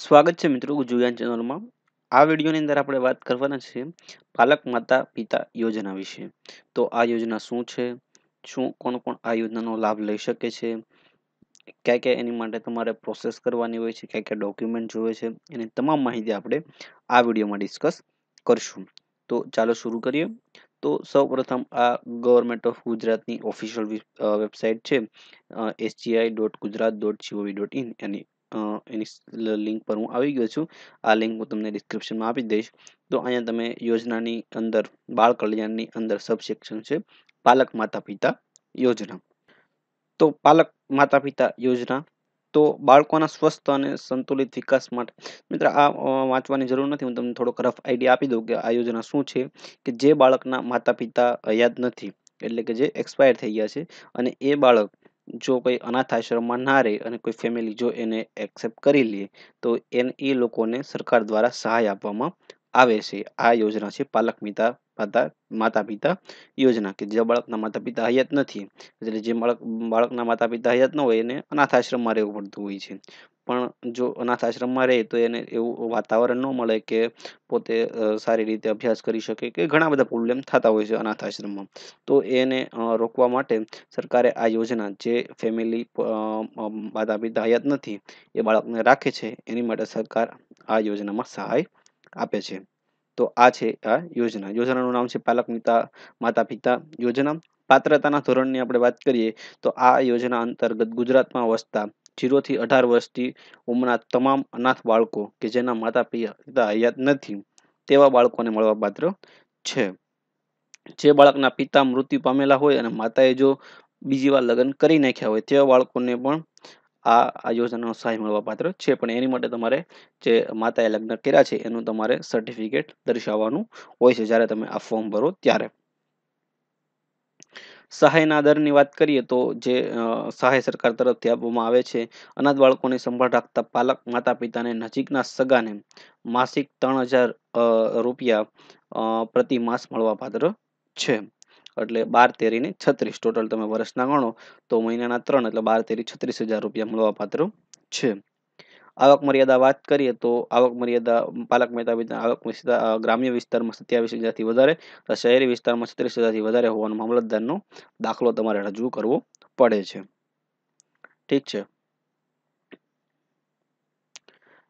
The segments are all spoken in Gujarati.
સ્વાગત છે મિત્રો ગુજુગાન ચેનલમાં. આ વિડીયોની અંદર આપણે વાત કરવાના છે પાલક માતા પિતા યોજના વિશે. તો આ યોજના શું છે? શું કોણ કોણ આ યોજનાનો લાભ લઈ શકે છે? ક્યાં ક્યાં એની માટે તમારે પ્રોસેસ કરવાની હોય છે? ક્યાં ક્યાં ડોક્યુમેન્ટ જોવે છે? એની તમામ માહિતી આપણે આ વિડીયોમાં ડિસ્કસ કરશું. તો ચાલો શરૂ કરીએ. તો સૌ પ્રથમ આ ગવર્મેન્ટ ઓફ ગુજરાતની ઓફિશિયલ વેબસાઇટ છે SGI dot Gujarat dot GOV dot in એની એની લિંક પર હું આવી ગયો છું. આ લિંક હું તમને ડિસ્ક્રિપ્શનમાં આપી દઈશ. તો અહીંયા તમે યોજનાની અંદર, બાળ કલ્યાણની અંદર સબસેક્શન છે, પાલક માતા પિતા યોજના. તો પાલક માતા પિતા યોજના, તો બાળકોના સ્વસ્થ અને સંતુલિત વિકાસ માટે, મિત્ર, આ વાંચવાની જરૂર નથી. હું તમને થોડોક રફ આઈડિયા આપી દઉં કે આ યોજના શું છે, કે જે બાળકના માતા પિતા યાદ નથી, એટલે કે જે એક્સપાયર થઈ ગયા છે, અને એ બાળક જો કોઈ અનાથ આશ્રમમાં ના રહે અને કોઈ ફેમિલી જો એને એક્સેપ્ટ કરી લે, તો એને એ લોકોને સરકાર દ્વારા સહાય આપવામાં આવે છે. આ યોજના છે પાલક મિતા માતા માતા પિતા યોજના કે જે બાળકના માતા પિતા હયાત નથી. એટલે જે બાળક, બાળકના માતા પિતા હયાત ન હોય એને અનાથ આશ્રમમાં રહેવું પડતું હોય છે. પણ જો અનાથ આશ્રમમાં રહે તો એને એવું વાતાવરણ ન મળે કે પોતે સારી રીતે અભ્યાસ કરી શકે કે ઘણા બધા પ્રોબ્લેમ થતા હોય છે અનાથ આશ્રમમાં. તો એને રોકવા માટે સરકારે આ યોજના જે ફેમિલી માતા પિતા હયાત નથી, એ બાળકને રાખે છે, એની માટે સરકાર આ યોજનામાં સહાય આપે છે. તો આ છે આ યોજના. યોજનાનું નામ છે પાલક મિતા માતા પિતા યોજના. પાત્રતાના ધોરણની આપણે વાત કરીએ તો આ યોજના અંતર્ગત ગુજરાતમાં વસતા જીરોથી અઢાર વર્ષથી ઉંમરના તમામ અનાથ બાળકો કે જેના માતા પિતા હયાત નથી તેવા બાળકોને મળવા પાત્ર છે. જે બાળકના પિતા મૃત્યુ પામેલા હોય અને માતાએ જો બીજી વાર લગ્ન કરી નાખ્યા હોય તેવા બાળકોને પણ આ આ યોજનાનો સહાય મળવા પાત્ર છે. પણ એની માટે તમારે જે માતાએ લગ્ન કર્યા છે એનું તમારે સર્ટિફિકેટ દર્શાવવાનું હોય છે. જ્યારે તમે આ ફોર્મ ભરો ત્યારે. સહાયના દરની વાત કરીએ તો જે સહાય સરકાર તરફથી આપવામાં આવે છે, અનાથ બાળકોની સંભાળ રાખતા પાલક માતા પિતાને નજીકના સગાને માસિક ત્રણ હજાર રૂપિયા પ્રતિ માસ મળવા પાત્ર છે. એટલે બાર તેરીને છત્રીસ ટોટલ તમે વર્ષના ગણો તો મહિનાના ત્રણ એટલે બાર તેરી છત્રીસ હજાર રૂપિયા મળવા પાત્ર છે. આવક મર્યાદા વાત કરીએ તો આવક મર્યાદા પાલક મહેતા આવક ગ્રામ્ય વિસ્તારમાં સત્યાવીસ હજારથી વધારે શહેરી વિસ્તારમાં છત્રીસ હજારથી વધારે હોવાનો મામલતદારનો દાખલો તમારે રજૂ કરવો પડે છે. ઠીક છે.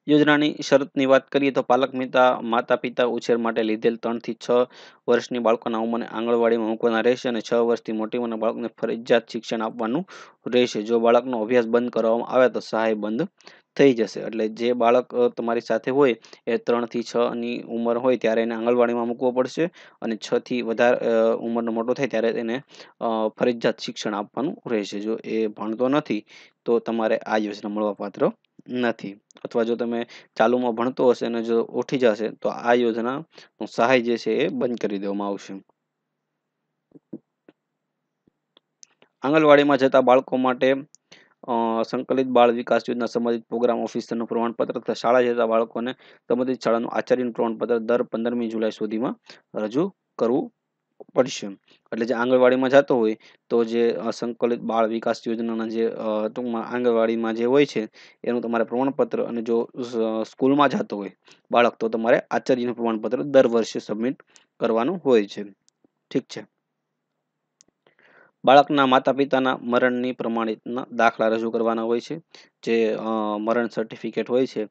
યોજનાની શરતની વાત કરીએ તો પાલક મિતા માતા પિતા ઉછેર માટે લીધેલ ત્રણથી છ વર્ષની બાળકોના ઉંમરને આંગણવાડીમાં મૂકવાના રહેશે અને છ વર્ષથી મોટી ઉંમરના બાળકને ફરજિયાત શિક્ષણ આપવાનું રહેશે. જો બાળકનો અભ્યાસ બંધ કરવામાં આવે તો સહાય બંધ થઈ જશે. એટલે જે બાળક તમારી સાથે હોય, એ ત્રણથી છની ઉંમર હોય ત્યારે એને આંગણવાડીમાં મૂકવો પડશે અને છથી વધારે ઉંમરનો મોટો થાય ત્યારે એને ફરજિયાત શિક્ષણ આપવાનું રહેશે. જો એ ભણતો નથી, તો તમારે આ યોજના મળવા પાત્ર નથી. અથવા જો તમે ચાલુમાં ભણતો હશે અને જો ઉઠી જશે, તો આ યોજના સહાય જે છે એ બંધ કરી દેવામાં આવશે. આંગણવાડીમાં જતા બાળકો માટે સંકલિત બાળ વિકાસ યોજના સંબંધિત પ્રોગ્રામ ઓફિસરનું પ્રમાણપત્ર તથા શાળા જતા બાળકોને સંબંધિત શાળાનું આચાર્યનું પ્રમાણપત્ર દર પંદરમી જુલાઈ સુધીમાં રજૂ કરવું પડશે. એટલે જે આંગણવાડીમાં જતો હોય તો જે સંકલિત બાળ વિકાસ યોજનાના જે ટૂંકમાં આંગણવાડીમાં જે હોય છે એનું તમારે પ્રમાણપત્ર અને જો સ્કૂલમાં જતો હોય બાળક તો તમારે આચાર્યનું પ્રમાણપત્ર દર વર્ષે સબમિટ કરવાનું હોય છે. ઠીક છે. બાળકના માતા પિતાના મરણની પ્રમાણિતના દાખલા રજૂ કરવાના હોય છે. જે મરણ સર્ટિફિકેટ હોય છે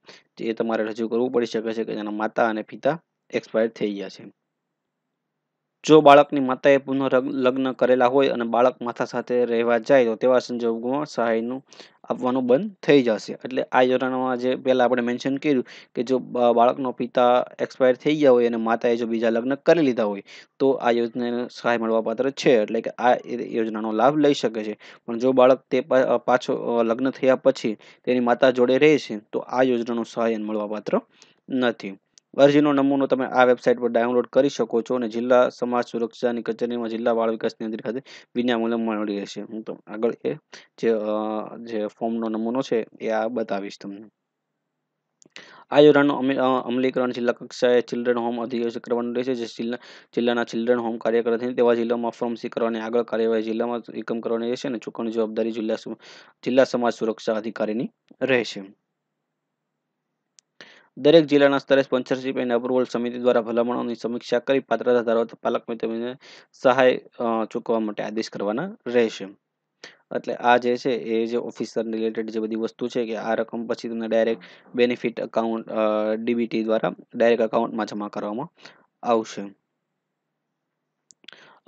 એ તમારે રજૂ કરવું પડી શકે છે કે જેના માતા અને પિતા એક્સપાયર થઈ ગયા છે. જો બાળકની માતાએ પુનઃ લગ્ન કરેલા હોય અને બાળક માતા સાથે રહેવા જાય, તો તેવા સંજોગોમાં સહાયનું આપવાનું બંધ થઈ જશે. એટલે આ યોજનામાં જે પહેલાં આપણે મેન્શન કર્યું કે જો બાળકનો પિતા એક્સપાયર થઈ ગયા હોય અને માતાએ જો બીજા લગ્ન કરી લીધા હોય, તો આ યોજનાને સહાય મળવાપાત્ર છે. એટલે કે આ યોજનાનો લાભ લઈ શકે છે. પણ જો બાળક તે પાછો લગ્ન થયા પછી તેની માતા જોડે રહે છે, તો આ યોજનાનું સહાય મળવાપાત્ર નથી. અરજીનો નમૂનો તમે આ વેબસાઇટ પર ડાઉનલોડ કરી શકો છો અને જિલ્લા સમાજ સુરક્ષાની કચેરીમાં જિલ્લા બાળ વિકાસની અંદર ખાતે વિનામૂલ્યે મળી રહેશે. હું તો આગળ એ જે જે ફોર્મનો નમૂનો છે એ આ બતાવીશ તમને. આ યોજનાનું અમલીકરણ જિલ્લા કક્ષાએ ચિલ્ડ્રન હોમ અધિકારી કરવાનું રહેશે, જે જિલ્લા, જિલ્લાના ચિલ્ડ્રન હોમ કાર્યકર નથી તેવા જિલ્લામાં ફોર્મ સી કરવાની આગળ કાર્યવાહી જિલ્લામાં એકમ કરવાની રહેશે અને ચૂકવણી જવાબદારી જિલ્લા જિલ્લા સમાજ સુરક્ષા અધિકારીની રહેશે. દરેક જિલ્લાના સ્તરે સ્પોન્સરશિપ અને અપ્રુવલ સમિતિ દ્વારા ભલામણોની સમીક્ષા કરી પાત્રતા ધરાવતા પાલક મિત્રોને સહાય ચૂકવવા માટે આદેશ કરવાના રહેશે. એટલે આ જે છે, એ જે ઓફિસર રિલેટેડ જે બધી વસ્તુ છે કે આ રકમ પછી તમને ડાયરેક્ટ બેનિફિટ અકાઉન્ટ ડીબીટી દ્વારા ડાયરેક્ટ અકાઉન્ટમાં જમા કરવામાં આવશે.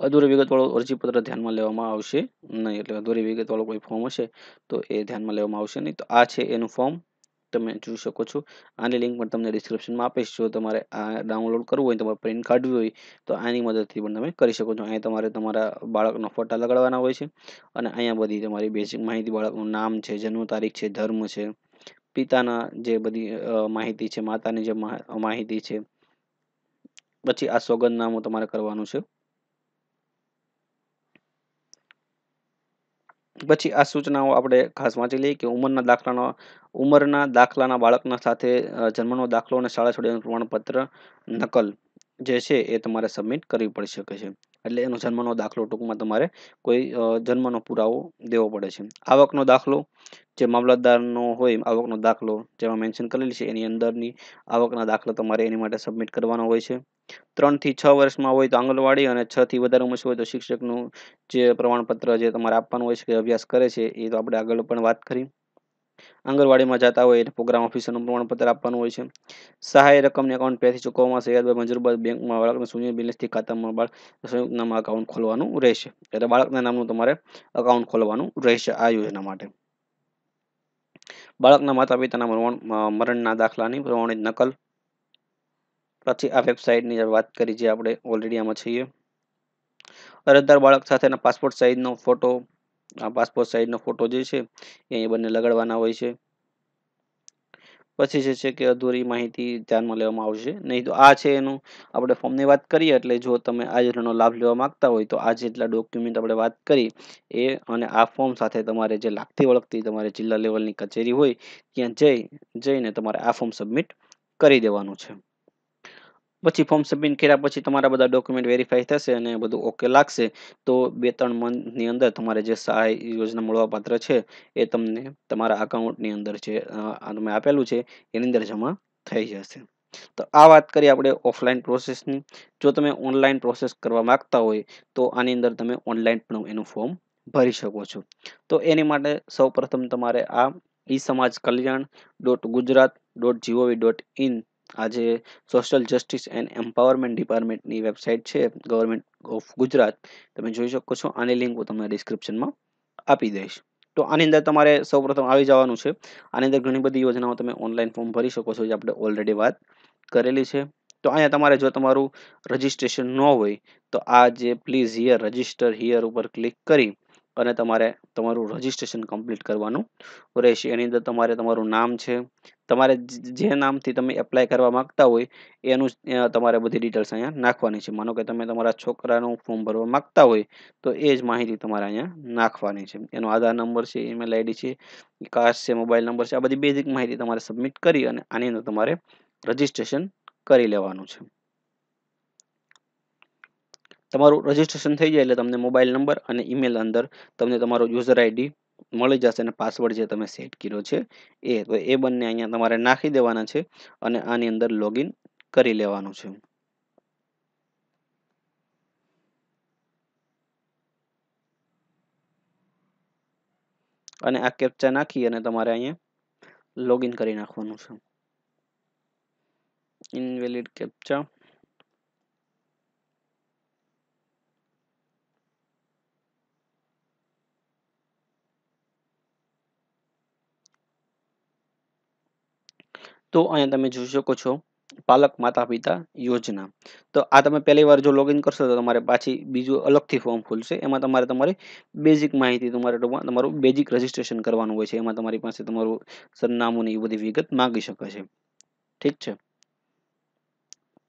અધૂરી વિગતવાળો અરજીપત્ર ધ્યાનમાં લેવામાં આવશે નહીં. એટલે અધૂરી વિગતવાળો કોઈ ફોર્મ હશે તો એ ધ્યાનમાં લેવામાં આવશે નહીં. તો આ છે એનું ફોર્મ તમે જોઈ શકો છો. આની લિંક પણ તમને ડિસ્ક્રિપ્શનમાં આપીશ. જો તમારે આ ડાઉનલોડ કરવું હોય તમારે પ્રિન્ટ કાઢવી હોય તો આની મદદથી પણ તમે કરી શકો છો. અહીંયા તમારે તમારા બાળકનો ફોટા લગાડવાના હોય છે અને અહીંયા બધી તમારી બેઝિક માહિતી, બાળકનું નામ છે, જન્મ તારીખ છે, ધર્મ છે, પિતાના જે બધી માહિતી છે, માતાની જે માહિતી છે. પછી આ સોગંદનામું તમારે કરવાનું છે. પછી આ સૂચનાઓ આપણે ખાસ વાંચી લઈએ કે ઉંમરના દાખલાનો, ઉંમરના દાખલાના બાળકના સાથે જન્મનો દાખલો અને શાળા છોડ્યાનું પ્રમાણપત્ર નકલ જે છે એ તમારે સબમિટ કરવી પડી શકે છે. એટલે એનો જન્મનો દાખલો ટૂંકમાં તમારે કોઈ જન્મનો પુરાવો દેવો પડે છે. આવકનો દાખલો, જે મામલતદારનો હોય આવકનો દાખલો જેમાં મેન્શન કરેલી છે એની અંદરની આવકના દાખલા તમારે એની માટે સબમિટ કરવાનો હોય છે. ત્રણથી છ વર્ષમાં હોય તો આંગણવાડી અને છ થી વધારે ઉંમર હોય તો શિક્ષકનું જે પ્રમાણપત્ર જે તમારે આપવાનું હોય છે કે અભ્યાસ કરે છે, એ તો આપણે આગળ પણ વાત કરી. આંગણવાડીમાં જતા હોય એટલે પ્રોગ્રામ ઓફિસરનું પ્રમાણપત્ર આપવાનું હોય છે. સહાય રકમની એકાઉન્ટ પેથી ચૂકવવામાં સહિયાત મંજૂર બાદ બેંકમાં બાળકના શૂન્ય બેલેન્સથી ખાતામાં બાળક સંયુક્ત નામ અકાઉન્ટ ખોલવાનું રહેશે. એટલે બાળકના નામનું તમારે અકાઉન્ટ ખોલવાનું રહેશે આ યોજના માટે. બાળકના માતા પિતાના મરણના દાખલાની પ્રમાણિત નકલ પછી આ વેબસાઇટની વાત કરી જે આપણે ઓલરેડી આમાં છીએ. અરજદાર બાળક સાથેના પાસપોર્ટ સાઇઝનો ફોટો આ પાસપોર્ટ સાઇઝનો ફોટો જે છે, એ બંને લગાડવાના હોય છે. પછી જે છે કે અધૂરી માહિતી ધ્યાનમાં લેવામાં આવશે. નહીં તો આ છે એનું આપણે ફોર્મની વાત કરીએ એટલે જો તમે આ યોજનાનો લાભ લેવા માંગતા હોય તો આ જેટલા ડોક્યુમેન્ટ આપણે વાત કરી, એ અને આ ફોર્મ સાથે તમારે જે લાગતી વળગતી તમારે જિલ્લા લેવલની કચેરી હોય, ત્યાં જઈ જઈને તમારે આ ફોર્મ સબમિટ કરી દેવાનું છે. પછી ફોર્મ સબમિટ કર્યા પછી તમારા બધા ડોક્યુમેન્ટ વેરીફાઈ થશે અને બધું ઓકે લાગશે, તો બે ત્રણ મંથની અંદર તમારે જે સહાય યોજના મળવાપાત્ર છે એ તમને તમારા અકાઉન્ટની અંદર જે તમે આપેલું છે, એની અંદર જમા થઈ જશે. તો આ વાત કરીએ આપણે ઓફલાઈન પ્રોસેસની જો તમે ઓનલાઈન પ્રોસેસ કરવા માંગતા હોય, તો આની અંદર તમે ઓનલાઈન પણ એનું ફોર્મ ભરી શકો છો. તો એની માટે સૌપ્રથમ તમારે આ e Samaj Kalyan dot Gujarat dot GOV dot in આ જે સોશિયલ જસ્ટિસ એન્ડ એમ્પાવરમેન્ટ ડિપાર્ટમેન્ટની વેબસાઇટ છે, ગવર્મેન્ટ ઓફ ગુજરાત. તમે જોઈ શકો છો, આની લિંક હું તમને ડિસ્ક્રિપ્શનમાં આપી દઈશ. તો આની અંદર તમારે સૌપ્રથમ આવી જવાનું છે. આની અંદર ઘણી બધી યોજનાઓ તમે ઓનલાઈન ફોર્મ ભરી શકો છો, જે આપણે ઓલરેડી વાત કરેલી છે. તો અહીંયા તમારે જો તમારું રજિસ્ટ્રેશન ન હોય, તો આ જે પ્લીઝ હિયર રજિસ્ટર હિયર ઉપર ક્લિક કરી અને તમારે તમારું રજિસ્ટ્રેશન કમ્પ્લીટ કરવાનું રહેશે. એની અંદર તમારે તમારું નામ છે. તમારે જે નામથી તમે એપ્લાય કરવા માગતા હોય, એનું તમારે બધી ડિટેલ્સ અહીંયા નાખવાની છે. માનો કે તમે તમારા છોકરાનું ફોર્મ ભરવા માગતા હોય, તો એ જ માહિતી તમારે અહીંયા નાખવાની છે. એનો આધાર નંબર છે ઈમેલ આઈડી છે કાસ્ટ છે મોબાઈલ નંબર છે, આ બધી બેઝિક માહિતી તમારે સબમિટ કરી અને આની અંદર તમારે રજિસ્ટ્રેશન કરી લેવાનું છે. તમારું રજિસ્ટ્રેશન થઈ જાય એટલે તમને મોબાઈલ નંબર અને ઈમેલ અંદર તમને તમારો યુઝર આઈડી મળી જશે અને પાસવર્ડ જે તમે સેટ કર્યો છે એ, તો એ બંને અહીંયા તમારે નાખી દેવાના છે અને આની અંદર લોગિન કરી લેવાનું છે. અને આ કેપ્ચા નાખી અને તમારે અહીંયા લોગિન કરી નાખવાનું છે. ઇનવેલિડ કેપ્ચા તો અહીંયા તમે જોઈ શકો છો પાલક માતા પિતા યોજના. તો આ તમે પહેલી વાર જો લોગિન કરશો તો તમારે પાછી બીજું અલગથી ફોર્મ ખુલશે. એમાં તમારે તમારી બેઝિક માહિતી તમારે તમારું બેઝિક રજિસ્ટ્રેશન કરવાનું હોય છે. એમાં તમારી પાસે તમારું સરનામું ને એ બધી વિગત માગી શકે છે. ઠીક છે?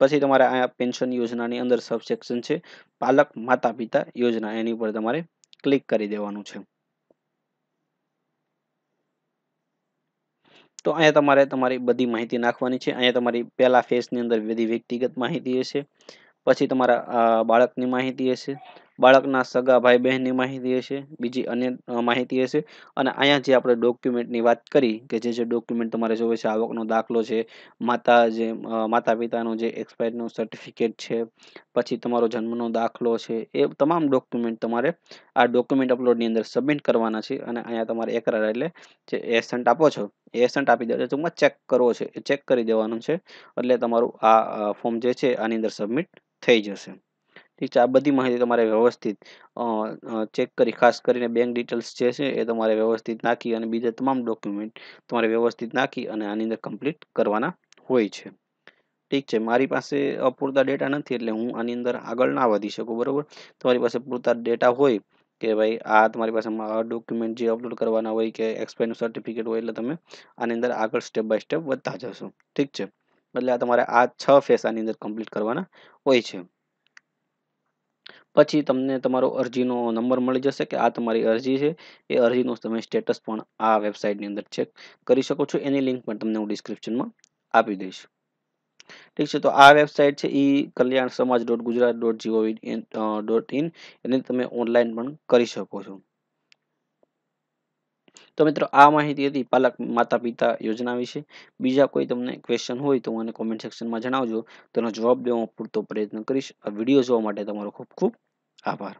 પછી તમારે આ પેન્શન યોજનાની અંદર સબસેક્શન છે પાલક માતા પિતા યોજના. એની ઉપર તમારે ક્લિક કરી દેવાનું છે. તો અહીંયા તમારે તમારી બધી માહિતી નાખવાની છે. અહીંયા તમારી પહેલા ફેસની અંદર બધી વ્યક્તિગત માહિતી હશે. પછી તમારા બાળકની માહિતી હશે. બાળકના સગા ભાઈ બહેનની માહિતી હશે, બીજી અન્ય માહિતી હશે. અને અહીંયા જે આપણે ડોક્યુમેન્ટની વાત કરી કે જે જે ડોક્યુમેન્ટ તમારે જોવે છે, આવકનો દાખલો છે, માતા જે માતા પિતાનું જે એક્સપાયરનું સર્ટિફિકેટ છે, પછી તમારો જન્મનો દાખલો છે, એ તમામ ડોક્યુમેન્ટ તમારે આ ડોક્યુમેન્ટ અપલોડની અંદર સબમિટ કરવાના છે. અને અહીંયા તમારે એકરાર એટલે જે એસન્ટ આપો છો એસન્ટ આપી દેજો. ટૂંકમાં ચેક કરવો છે, એ ચેક કરી દેવાનું છે. એટલે તમારું આ ફોર્મ જે છે, આની અંદર સબમિટ થઈ જશે. ઠીક છે. આ બધી માહિતી તમારે વ્યવસ્થિત ચેક કરી, ખાસ કરીને બેંક ડિટેલ્સ જે છે એ તમારે વ્યવસ્થિત નાખી અને બીજા તમામ ડોક્યુમેન્ટ તમારે વ્યવસ્થિત નાખી અને આની અંદર કમ્પ્લીટ કરવાના હોય છે. ઠીક છે. મારી પાસે પૂરતા ડેટા નથી એટલે હું આની અંદર આગળ ના વધી શકું, બરાબર? તમારી પાસે પૂરતા ડેટા હોય કે ભાઈ આ તમારી પાસે ડોક્યુમેન્ટ જે અપલોડ કરવાના હોય કે એક્સપાયરનું સર્ટિફિકેટ હોય એટલે તમે આની અંદર આગળ સ્ટેપ બાય સ્ટેપ વધતા જશો. ઠીક છે? એટલે આ તમારે આ છ ફેસ આની અંદર કમ્પ્લીટ કરવાના હોય છે. પછી તમને તમારો અરજીનો નંબર મળી જશે કે આ તમારી અરજી છે. એ અરજીનું તમે સ્ટેટસ પણ આ વેબસાઇટની અંદર ચેક કરી શકો છો. એની લિંક પણ તમને હું ડિસ્ક્રિપ્શનમાં આપી દઈશ. ઠીક છે, તો આ વેબસાઇટ છે એ Kalyan Samaj dot Gujarat dot GOV dot in એને તમે ઓનલાઈન પણ કરી શકો છો. તો મિત્રો, આ માહિતી હતી પાલક માતા પિતા યોજના વિશે. બીજા કોઈ તમને ક્વેશ્ચન હોય તો મને કોમેન્ટ સેક્શનમાં જણાવજો. તેનો જવાબ દેવા પૂરતો પ્રયત્ન કરીશ. આ વીડિયો જોવા માટે તમારો ખૂબ ખૂબ આભાર.